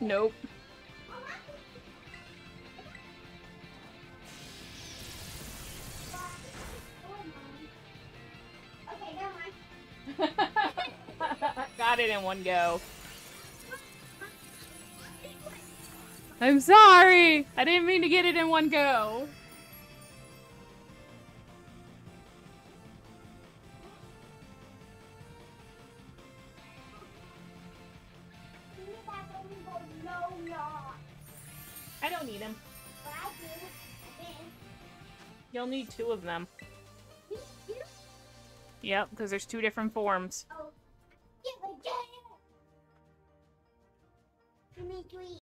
Nope. Got it in one go. I'm sorry! I didn't mean to get it in one go. I don't need. But I do. You'll need two of them. Yep, because there's two different forms. oh, three.